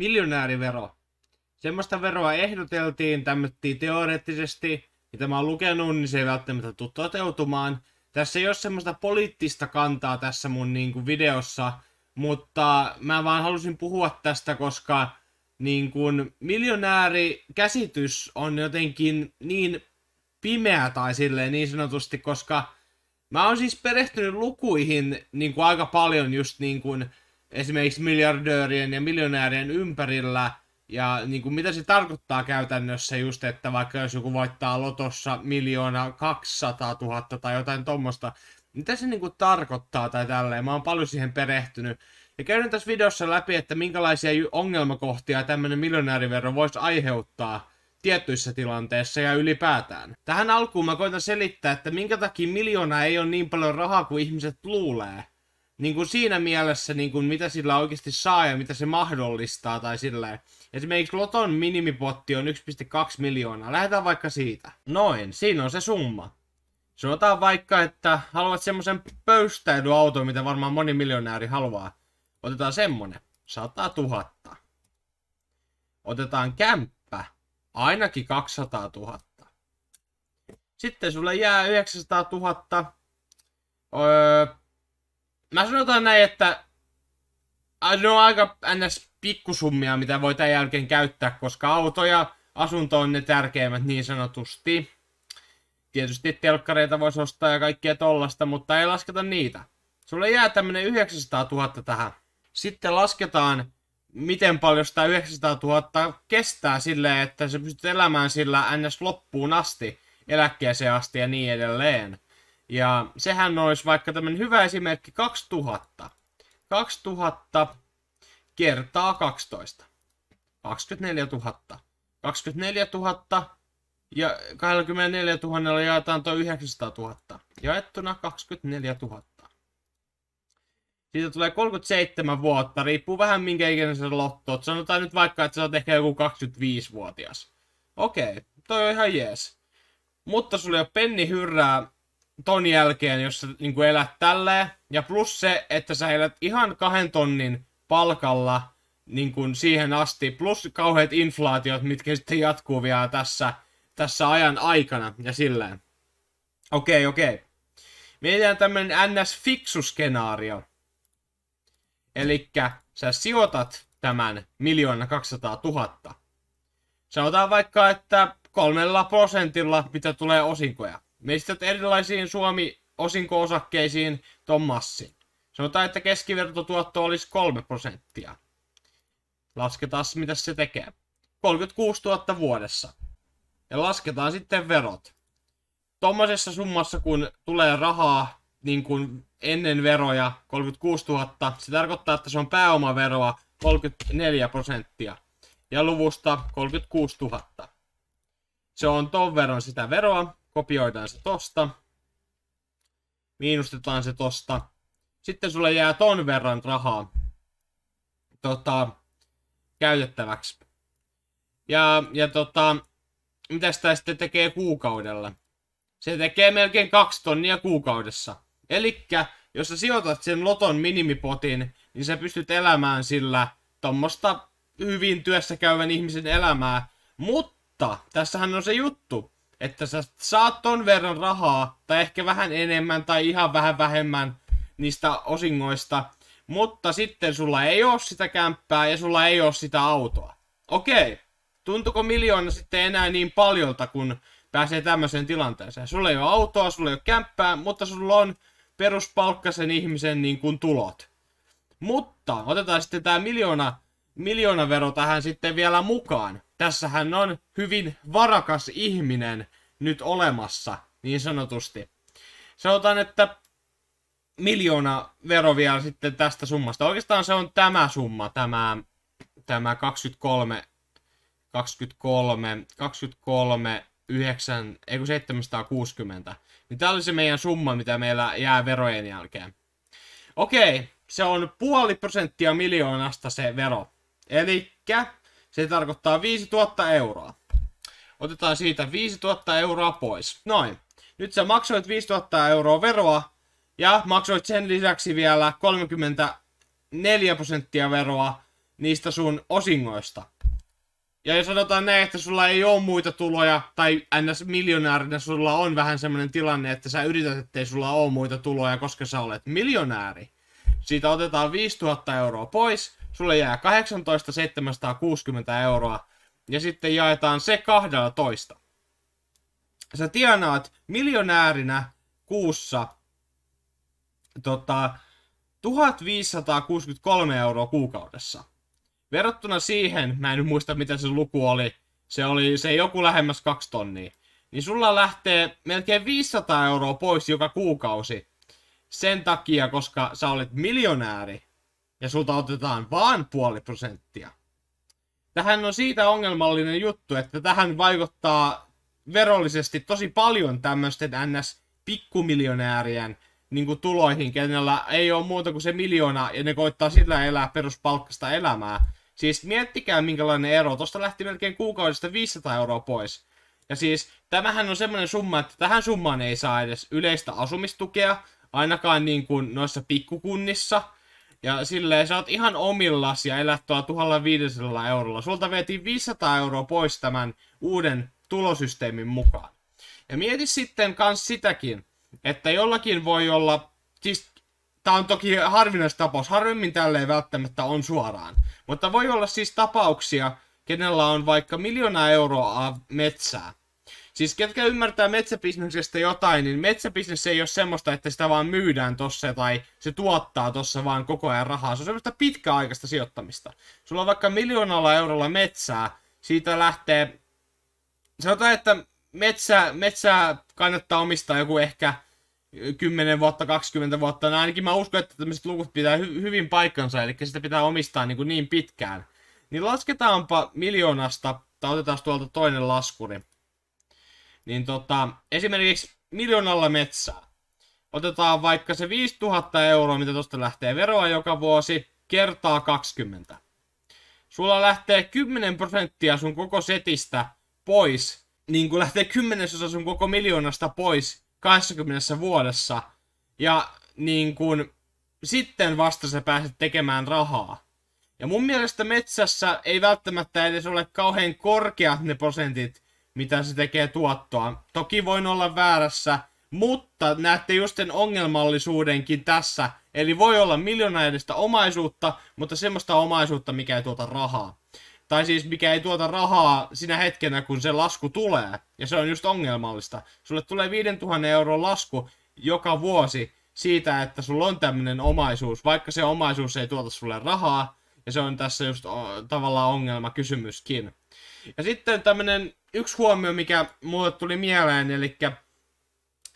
miljonäärivero. Semmoista veroa ehdoteltiin tämmöttiin teoreettisesti, mitä mä oon lukenut, niin se ei välttämättä tule toteutumaan. Tässä ei ole semmoista poliittista kantaa tässä mun niin kuin videossa, mutta mä vaan halusin puhua tästä, koska niin kuin miljonäärikäsitys on jotenkin niin pimeä tai silleen niin sanotusti, koska mä oon siis perehtynyt lukuihin niin kuin aika paljon just niin kuin esimerkiksi miljardöörien ja miljonäärien ympärillä, ja niin kuin mitä se tarkoittaa käytännössä just, että vaikka jos joku voittaa lotossa miljoona 200 000 tai jotain tuommoista, mitä se niin kuin tarkoittaa tai tälleen. Mä oon paljon siihen perehtynyt. Ja käydään tässä videossa läpi, että minkälaisia ongelmakohtia tämmöinen miljonäärivero voisi aiheuttaa tiettyissä tilanteissa ja ylipäätään. Tähän alkuun mä koitan selittää, että minkä takia miljoona ei ole niin paljon rahaa kuin ihmiset luulee. Niin kuin siinä mielessä, niin kuin mitä sillä oikeasti saa ja mitä se mahdollistaa tai silleen. Esimerkiksi Loton minimipotti on 1,2 miljoonaa. Lähdetään vaikka siitä. Noin, siinä on se summa. Sanotaan vaikka, että haluat semmoisen pöystäilyauton, mitä varmaan moni miljonääri haluaa. Otetaan semmonen. 100 000. Otetaan kämppä. Ainakin 200 000. Sitten sulle jää 900 000. Öö, mä sanotaan näin, että ne on aika ns. pikkusummia, mitä voi tämän jälkeen käyttää, koska auto ja asunto on ne tärkeimmät niin sanotusti. Tietysti telkkareita voisi ostaa ja kaikkea tollasta, mutta ei lasketa niitä. Sulle jää tämmönen 900 000 tähän. Sitten lasketaan, miten paljon sitä 900 000 kestää silleen, että se pystyt elämään sillä ns. loppuun asti, eläkkeeseen asti ja niin edelleen. Ja sehän olisi vaikka tämmönen hyvä esimerkki 2000. 2000 kertaa 12. 24 000. 24 000 ja 24 000 jaetaan tuo 900 000. Jaettuna 24 000. Siitä tulee 37 vuotta, riippuu vähän minkä ikinä se lotto. Sanotaan nyt vaikka, että sä oot ehkä joku 25-vuotias. Okei, toi on ihan jees. Mutta sulla ei ole penni hyrrää ton jälkeen, jos sä niin elät tälleen. Ja plus se, että sä elät ihan kahden tonnin palkalla niin kuin siihen asti. Plus kauheat inflaatiot, mitkä sitten jatkuu vielä tässä, tässä ajan aikana ja silleen. Okei, okei. Mietitään tämmönen NS-fiksu skenaario. Sä sijoitat tämän miljoona 200 000. Sanotaan vaikka, että kolmella prosentilla, mitä tulee osinkoja. Meistät erilaisiin Suomi-osinko-osakkeisiin ton massin. Sanotaan, että keskivertotuotto olisi 3 prosenttia. Lasketaan, mitä se tekee. 36 000 vuodessa. Ja lasketaan sitten verot. Tuommoisessa summassa, kun tulee rahaa niin kuin ennen veroja 36 000, se tarkoittaa, että se on pääomaveroa 34 prosenttia. Ja luvusta 36 000. Se on ton verran sitä veroa, kopioidaan se tosta, miinustetaan se tosta. Sitten sulle jää ton verran rahaa tota, käytettäväksi. Ja, ja tota, mitä sitä sitten tekee kuukaudella? Se tekee melkein kaksi tonnia kuukaudessa. Elikkä, jos sä sijoitat sen loton minimipotin, niin sä pystyt elämään sillä tuommoista hyvin työssä käyvän ihmisen elämää. Mutta, tässähän on se juttu, että sä saat ton verran rahaa, tai ehkä vähän enemmän, tai ihan vähän vähemmän niistä osingoista, mutta sitten sulla ei ole sitä kämppää ja sulla ei ole sitä autoa. Okei, tuntuko miljoona sitten enää niin paljolta, kun pääsee tämmöiseen tilanteeseen? Sulla ei ole autoa, sulla ei ole kämppää, mutta sulla on peruspalkkaisen ihmisen niin kuin tulot. Mutta otetaan sitten tämä miljoona, miljoona vero tähän sitten vielä mukaan. Tässähän on hyvin varakas ihminen nyt olemassa, niin sanotusti. Sanotaan, että miljoona vero vielä sitten tästä summasta. Oikeastaan se on tämä summa, tämä, tämä 23, 23, 23, 9, ei 760. Niin tää oli se meidän summa, mitä meillä jää verojen jälkeen. Okei, se on puoli prosenttia miljoonasta se vero. Eli se tarkoittaa 5000 euroa. Otetaan siitä 5000 euroa pois. Noin. Nyt sä maksoit 5000 euroa veroa ja maksoit sen lisäksi vielä 34 prosenttia veroa, niistä sun osingoista. Ja jos sanotaan näin, että sulla ei ole muita tuloja, tai ns. miljonäärina sulla on vähän semmoinen tilanne, että sä yrität, ettei sulla ole muita tuloja, koska sä olet miljonääri. Siitä otetaan 5000 euroa pois, sulle jää 18 760 euroa, ja sitten jaetaan se 12. Sä tienaat miljonäärinä kuussa tota, 1563 euroa kuukaudessa. Verrattuna siihen, mä en muista mitä se luku oli, se oli se joku lähemmäs kaksi tonnia, niin sulla lähtee melkein 500 euroa pois joka kuukausi sen takia, koska sä olet miljonääri ja sulta otetaan vaan puoli prosenttia. Tähän on siitä ongelmallinen juttu, että tähän vaikuttaa verollisesti tosi paljon tämmöisten ns. pikkumiljonäärien niin kuin tuloihin, kenellä ei ole muuta kuin se miljoona, ja ne koittaa sillä elää peruspalkkasta elämää. Siis miettikää minkälainen ero. Tuosta lähti melkein kuukaudesta 500 euroa pois. Ja siis tämähän on semmoinen summa, että tähän summaan ei saa edes yleistä asumistukea, ainakaan niin kuin noissa pikkukunnissa. Ja silleen sä oot ihan omillas ja elät tuolla 1500 eurolla. Sulta vietiin 500 euroa pois tämän uuden tulosysteemin mukaan. Ja mieti sitten kans sitäkin, että jollakin voi olla, siis Tämä on toki harvinaista tapaus, harvemmin tälleen välttämättä on suoraan. Mutta voi olla siis tapauksia, kenellä on vaikka miljoona euroa metsää. Siis ketkä ymmärtää metsäbisneksestä jotain, niin metsäbisnes ei ole semmoista, että sitä vaan myydään tossa tai se tuottaa tossa vaan koko ajan rahaa. Se on semmoista pitkäaikaista sijoittamista. Sulla on vaikka miljoonalla eurolla metsää, siitä lähtee... Sanotaan, että metsä, metsää kannattaa omistaa joku ehkä 10 vuotta, 20 vuotta, no ainakin mä uskon, että tämmöiset luvut pitää hy- hyvin paikkansa, eli sitä pitää omistaa niin, kuin niin pitkään. Niin lasketaanpa miljoonasta, tai otetaan tuolta toinen laskuri. Niin tota, esimerkiksi miljoonalla metsää. Otetaan vaikka se 5000 euroa, mitä tosta lähtee veroa joka vuosi, kertaa 20. Sulla lähtee 10 prosenttia sun koko setistä pois, niin kuin lähtee kymmenesosa sun koko miljoonasta pois 20 vuodessa. Ja niin kun, sitten vasta sä pääset tekemään rahaa. Ja mun mielestä metsässä ei välttämättä edes ole kauhean korkeat ne prosentit, mitä se tekee tuottoa. Toki voin olla väärässä, mutta näette just sen ongelmallisuudenkin tässä. Eli voi olla miljoona edestä omaisuutta, mutta semmoista omaisuutta, mikä ei tuota rahaa. Tai siis mikä ei tuota rahaa sinä hetkenä, kun se lasku tulee. Ja se on just ongelmallista. Sulle tulee 5000 euron lasku joka vuosi siitä, että sulla on tämmöinen omaisuus, vaikka se omaisuus ei tuota sulle rahaa. Ja se on tässä just o, tavallaan ongelma kysymyskin. Ja sitten tämmöinen yksi huomio, mikä mulle tuli mieleen, eli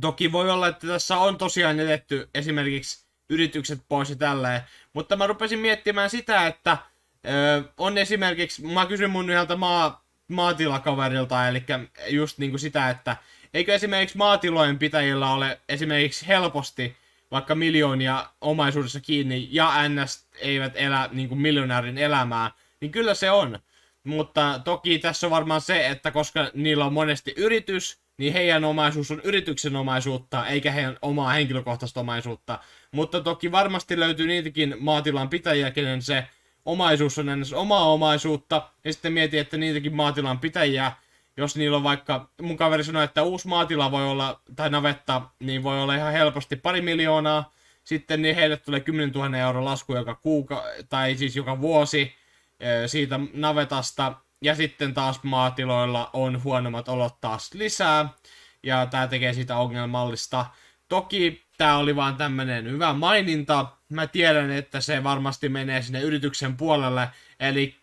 toki voi olla, että tässä on tosiaan jätetty esimerkiksi yritykset pois ja tälleen, mutta mä rupesin miettimään sitä, että Öö, on esimerkiksi, mä kysyn mun yhdeltä maa, maatilakaverilta, eli just niinku sitä, että eikö esimerkiksi maatilojen pitäjillä ole esimerkiksi helposti vaikka miljoonia omaisuudessa kiinni ja NS eivät elä niin kuin miljonäärin elämää, niin kyllä se on. Mutta toki tässä on varmaan se, että koska niillä on monesti yritys, niin heidän omaisuus on yrityksen omaisuutta, eikä heidän omaa henkilökohtaista omaisuutta. Mutta toki varmasti löytyy niitäkin maatilan pitäjiä, kenen se omaisuus on ennäs omaa omaisuutta, ja sitten mietin, että niitäkin maatilan pitäjiä, jos niillä on vaikka, mun kaveri sanoi, että uusi maatila voi olla, tai navetta, niin voi olla ihan helposti pari miljoonaa, sitten niin heille tulee 10 000 euro lasku joka kuuka, tai siis joka vuosi siitä navetasta, ja sitten taas maatiloilla on huonommat olot taas lisää, ja tämä tekee siitä ongelmallista. Toki tämä oli vaan tämmönen hyvä maininta. Mä tiedän, että se varmasti menee sinne yrityksen puolelle, eli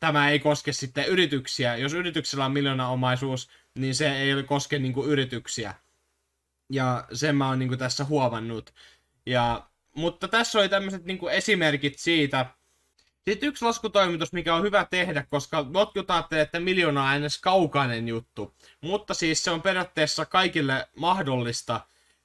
tämä ei koske sitten yrityksiä. Jos yrityksellä on miljoona omaisuus, niin se ei koske niinku yrityksiä. Ja sen mä oon niinku tässä huomannut. Ja, mutta tässä oli tämmöiset niinku esimerkit siitä. Sitten yksi laskutoimitus, mikä on hyvä tehdä, koska jotkut ajattelee, että miljoona on edes kaukainen juttu. Mutta siis se on periaatteessa kaikille mahdollista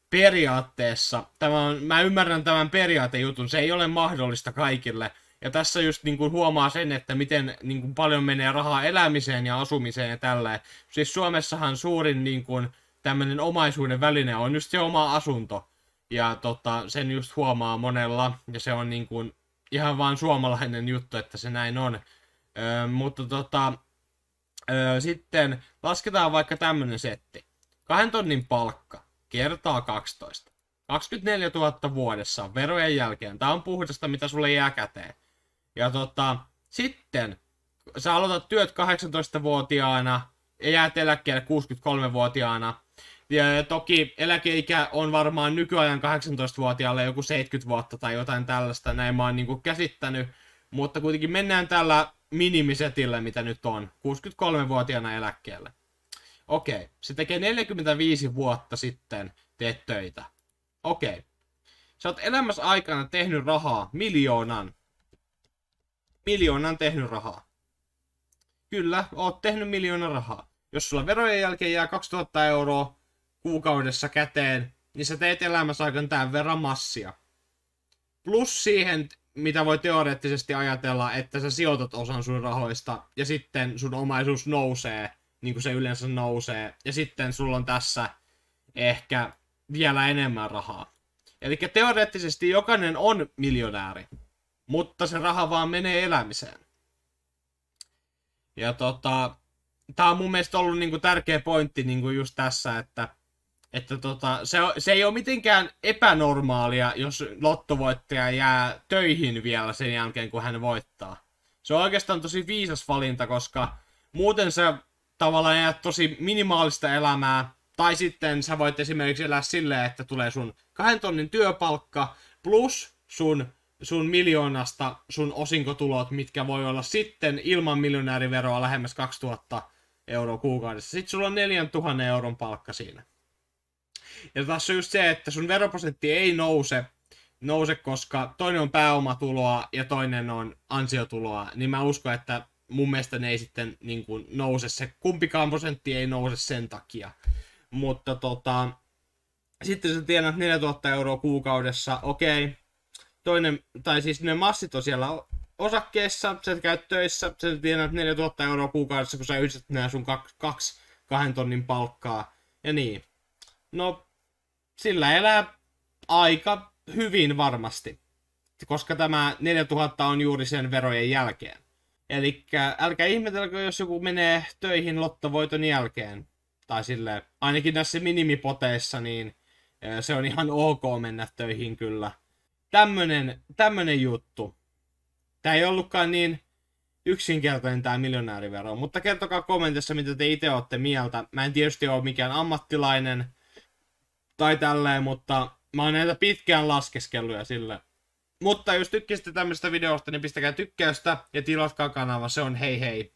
periaatteessa, tämä on, mä ymmärrän tämän periaatejutun, se ei ole mahdollista kaikille. Ja tässä just niin kuin huomaa sen, että miten niin kuin paljon menee rahaa elämiseen ja asumiseen ja tälleen. Siis Suomessahan suurin niin kuin, tämmöinen omaisuuden väline on just se oma asunto. Ja tota, sen just huomaa monella, ja se on niin kuin ihan vaan suomalainen juttu, että se näin on. Öö, mutta tota, öö, sitten lasketaan vaikka tämmönen setti. Kahden tonnin palkka kertaa 12. 24 000 vuodessa verojen jälkeen. Tää on puhdasta, mitä sulle jää käteen. Ja tota, sitten sä aloitat työt 18-vuotiaana ja jäät eläkkeelle 63-vuotiaana. Ja toki eläkeikä on varmaan nykyajan 18-vuotiaalle joku 70 vuotta tai jotain tällaista, näin mä oon niin käsittänyt. Mutta kuitenkin mennään tällä minimisetillä, mitä nyt on, 63-vuotiaana eläkkeelle. Okei, se tekee 45 vuotta sitten teet töitä. Okei. Sä oot elämässä aikana tehnyt rahaa miljoonan. Miljoonan tehnyt rahaa. Kyllä, oot tehnyt miljoonan rahaa. Jos sulla verojen jälkeen jää 2000 euroa kuukaudessa käteen, niin sä teet elämässä aikana tämän verran massia. Plus siihen, mitä voi teoreettisesti ajatella, että sä sijoitat osan sun rahoista ja sitten sun omaisuus nousee, niin kuin se yleensä nousee. Ja sitten sulla on tässä ehkä vielä enemmän rahaa. Eli teoreettisesti jokainen on miljonääri, mutta se raha vaan menee elämiseen. Ja tota, tää on mun mielestä ollut niinku tärkeä pointti niinku just tässä, että, että tota, se, se ei ole mitenkään epänormaalia, jos lottovoittaja jää töihin vielä sen jälkeen, kun hän voittaa. Se on oikeastaan tosi viisas valinta, koska muuten sä tavallaan jäät tosi minimaalista elämää, tai sitten sä voit esimerkiksi elää silleen, että tulee sun kahden tonnin työpalkka plus sun, sun miljoonasta sun osinkotulot, mitkä voi olla sitten ilman miljonääriveroa lähemmäs 2000 euroa kuukaudessa. Sitten sulla on 4000 euron palkka siinä. Ja tässä on just se, että sun veroprosentti ei nouse, nouse, koska toinen on pääomatuloa ja toinen on ansiotuloa, niin mä uskon, että mun mielestä ne ei sitten niin kuin nouse, se kumpikaan prosentti ei nouse sen takia. Mutta tota, sitten sä tienat 4000 euroa kuukaudessa, okei. Okay. Toinen, tai siis ne massit on siellä osakkeessa, sä käyt töissä, sä tienat 4000 euroa kuukaudessa, kun sä yhdistät nämä sun kaksi, kaksi kahden tonnin palkkaa. Ja niin. No, sillä elää aika hyvin varmasti, koska tämä 4000 on juuri sen verojen jälkeen. Eli älkää ihmetelkö, jos joku menee töihin lottovoiton jälkeen tai sille ainakin näissä minimipoteissa, niin se on ihan ok mennä töihin kyllä. Tämmönen, tämmönen juttu. Tää ei ollutkaan niin yksinkertainen tämä miljonäärivero, mutta kertokaa kommentissa, mitä te itse olette mieltä. Mä en tietysti ole mikään ammattilainen tai tälleen, mutta mä oon näitä pitkään laskeskelluja sille. Mutta jos tykkäsitte tämmöistä videosta, niin pistäkää tykkäystä ja tilatkaa kanava. Se on hei hei.